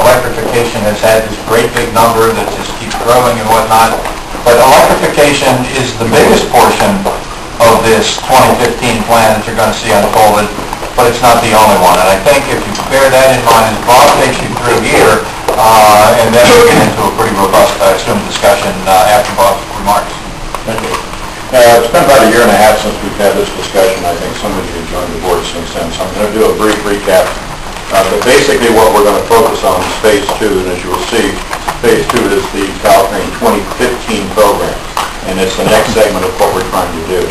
electrification has had this great big number that just keeps growing and whatnot. But electrification is the biggest portion of this 2015 plan that you're going to see unfolded, but it's not the only one. And I think if you bear that in mind, as Bob takes you through here, uh, and then we'll get into a pretty robust, I assume, discussion uh, after Bob's remarks. Thank you. Uh, It's been about a year and a half since we've had this discussion. I think some of you have joined the board since then, so I'm going to do a brief recap. Uh, But basically, what we're going to focus on is Phase Two, and as you will see, Phase Two is the Caltrain 2015 program, and it's the next segment of what we're trying to do.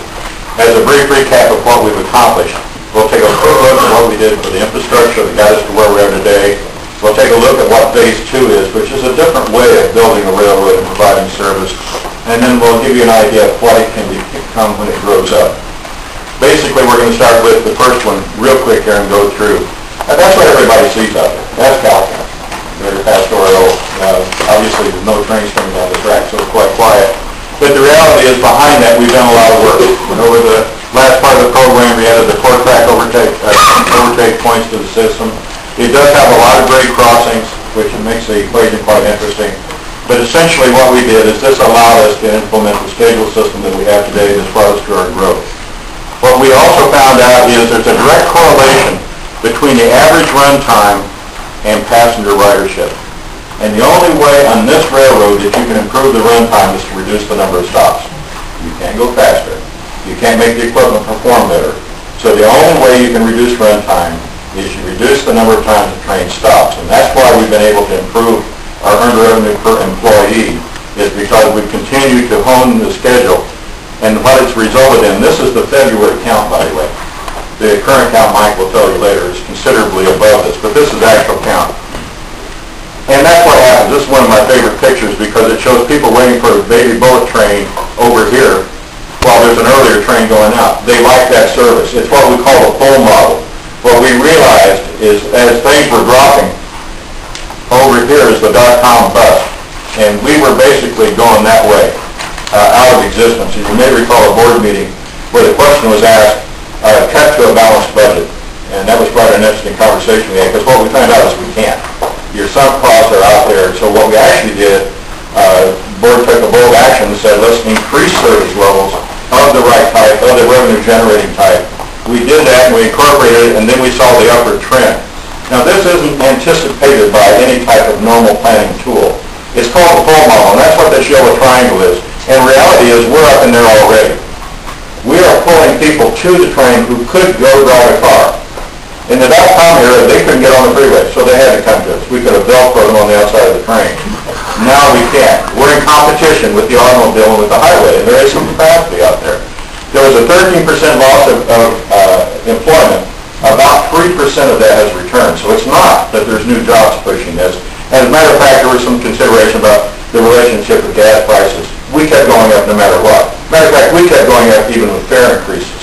As a brief recap of what we've accomplished, we'll take a quick look at what we did for the infrastructure that got us to where we are today. We'll take a look at what Phase Two is, which is a different way of building a railroad and providing service, and then we'll give you an idea of what it can become when it grows up. Basically, we're going to start with the first one real quick here and go through. And that's what everybody sees out there. That's Caltrain. Very pastoral. Uh, Obviously, there's no trains strings on the track, so it's quite quiet. But the reality is, behind that, we've done a lot of work. And over the last part of the program, we added the four-track overtake, uh, overtake points to the system. It does have a lot of grade crossings, which makes the equation quite interesting. But essentially, what we did is this allowed us to implement the schedule system that we have today as far as to our growth. What we also found out is there's a direct correlation between the average run time and passenger ridership. And the only way on this railroad that you can improve the run time is to reduce the number of stops. You can't go faster. You can't make the equipment perform better. So the only way you can reduce run time is you reduce the number of times the train stops. And that's why we've been able to improve our earned revenue per employee, is because we've continued to hone the schedule. And what it's resulted in, this is the February count, by the way. The current count, Mike will tell you later, is considerably above this, but this is actual count. And that's what happens. This is one of my favorite pictures because it shows people waiting for a baby bullet train over here while there's an earlier train going out. They like that service. It's what we call a pull model. What we realized is as things were dropping, over here is the dot-com bust. And we were basically going that way, uh, out of existence. You may recall a board meeting where the question was asked, uh, cut to a balanced budget. And that was quite an interesting conversation we had, because what we found out is we can't. Your sunk costs are out there, so what we actually did, uh, board took a bold action and said, let's increase service levels of the right type, of the revenue generating type. We did that, and we incorporated it, and then we saw the upward trend. Now, this isn't anticipated by any type of normal planning tool. It's called a pull model, and that's what this yellow triangle is. And reality is, we're up in there already. We are pulling people to the train who could go drive a car. In the dot-com era, they couldn't get on the freeway, so they had to come to us. We could have Velcroed them on the outside of the train. Now we can't. We're in competition with the automobile and with the highway, and there is some capacity out there. There was a 13% loss of, of uh, employment. About 3% of that has returned, so it's not that there's new jobs pushing this. As a matter of fact, there was some consideration about the relationship with gas prices. We kept going up no matter what. Matter of fact, we kept going up even with fare increases.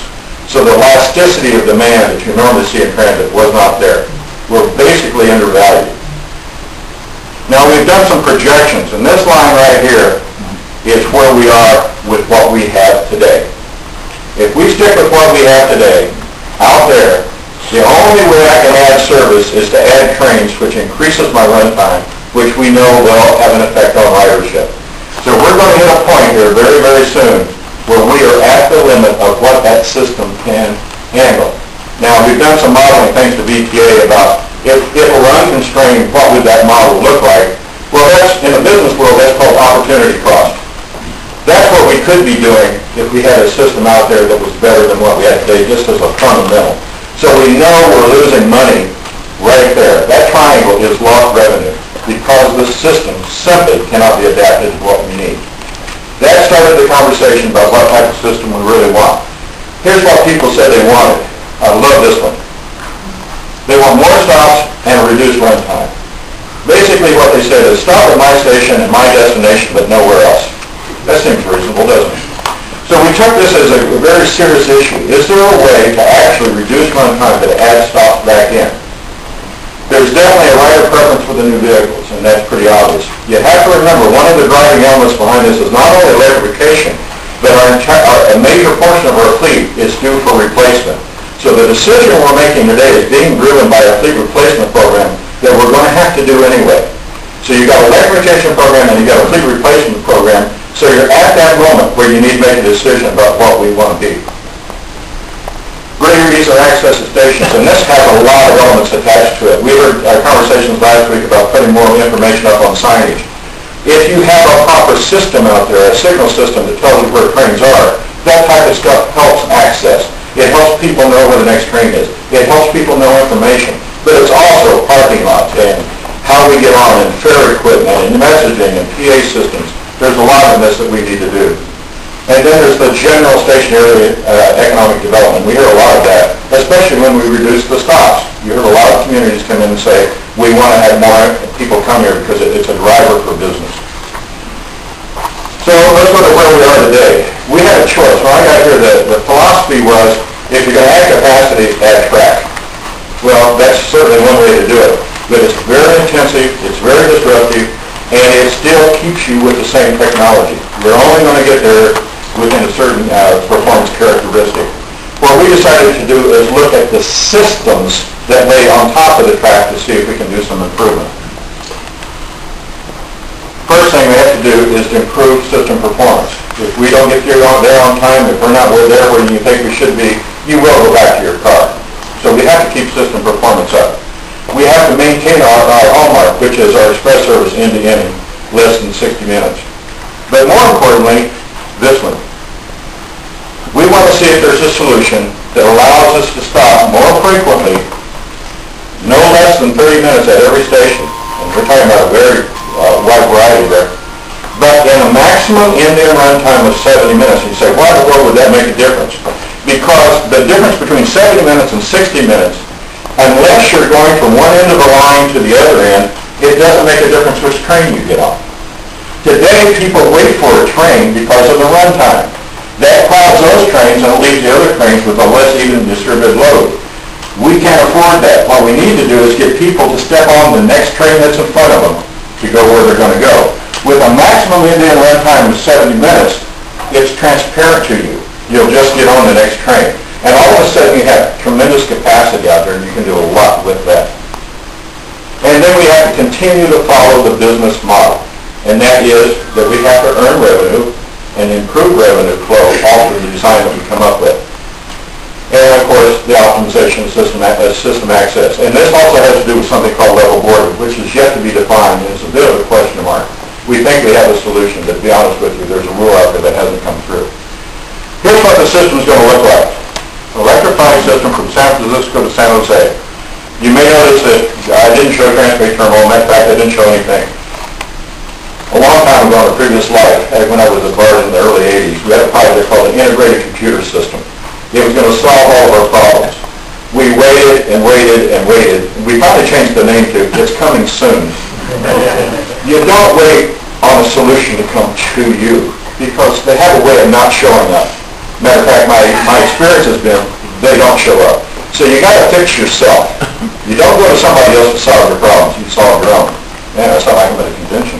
So the elasticity of demand that you normally see in transit was not there. We're basically undervalued. Now, we've done some projections, and this line right here is where we are with what we have today. If we stick with what we have today, out there, the only way I can add service is to add trains, which increases my run time, which we know will have an effect on ridership. So we're going to hit a point here very, very soon where we are at the limit of what that system can handle. Now, we've done some modeling things to VTA about if, if a run constrained, what would that model look like? Well, that's, in the business world, that's called opportunity cost. That's what we could be doing if we had a system out there that was better than what we have today, just as a fundamental. So we know we're losing money right there. That triangle is lost revenue because the system simply cannot be adapted to what we need. That started the conversation about what type of system we really want. Here's what people said they wanted. I love this one. They want more stops and a reduced run time. Basically what they said is stop at my station and my destination, but nowhere else. That seems reasonable, doesn't it? So we took this as a very serious issue. Is there a way to actually reduce run time but add stops back in? There's definitely a rider preference for the new vehicles, and that's pretty obvious. You have to remember, one of the driving elements behind this is not only electrification, but our entire, a major portion of our fleet is due for replacement. So the decision we're making today is being driven by a fleet replacement program that we're going to have to do anyway. So you've got a electrification program and you've got a fleet replacement program, so you're at that moment where you need to make a decision about what we want to be. Use of access to stations, and this has a lot of elements attached to it. We heard our conversations last week about putting more information up on signage. If you have a proper system out there, a signal system that tells you where trains are, that type of stuff helps access. It helps people know where the next train is. It helps people know information. But it's also parking lots and how we get on and fare equipment and messaging and PA systems. There's a lot of this that we need to do. And then there's the general stationary uh, economic development. We hear a lot of that, especially when we reduce the stops. You hear a lot of communities come in and say, we want to have more people come here because it- it's a driver for business. So let's look at where we are today. We had a choice. When I got here, the, the philosophy was, if you're going to add capacity, add track. Well, that's certainly one way to do it, but it's very intensive, it's very disruptive, and it still keeps you with the same technology. You're only going to get there within a certain uh, performance characteristic. What we decided to do is look at the systems that lay on top of the track to see if we can do some improvement. First thing we have to do is to improve system performance. If we don't get there on, there on time, if we're not we're there where you think we should be, you will go back to your car. So we have to keep system performance up. We have to maintain our, our hallmark, which is our express service end-to-end, less than 60 minutes. But more importantly, this one. See if there's a solution that allows us to stop more frequently, no less than 30 minutes at every station. And we're talking about a very uh, wide variety there. But in a maximum in-there runtime of 70 minutes, you say, why in the world would that make a difference? Because the difference between 70 minutes and 60 minutes, unless you're going from one end of the line to the other end, it doesn't make a difference which train you get on. Today, people wait for a train because of the runtime. That clouds those trains and leaves the other trains with a less even distributed load. We can't afford that. What we need to do is get people to step on the next train that's in front of them to go where they're going to go. With a maximum in-day runtime of 70 minutes, it's transparent to you. You'll just get on the next train. And all of a sudden, you have tremendous capacity out there, and you can do a lot with that. And then we have to continue to follow the business model. And that is that we have to earn revenue and improve revenue flow through the design that we come up with. And of course, the optimization system, uh, system access. And this also has to do with something called level boarding, which is yet to be defined, and it's a bit of a question mark. We think we have a solution, but to be honest with you, there's a rule out there that hasn't come through. Here's what the system is gonna look like. Electrifying system from San Francisco to San Jose. You may notice that I didn't show a transfer terminal, in fact, I didn't show anything. A long time ago in a previous life, eh, when I was a bird in the early 80s, we had a project called an integrated computer system. It was going to solve all of our problems. We waited and waited and waited. We finally changed the name to It's Coming Soon. You don't wait on a solution to come to you because they have a way of not showing up. Matter of fact, my, my experience has been they don't show up. So you got to fix yourself. You don't go to somebody else to solve your problems. You solve your own. Man, that's like I'm in a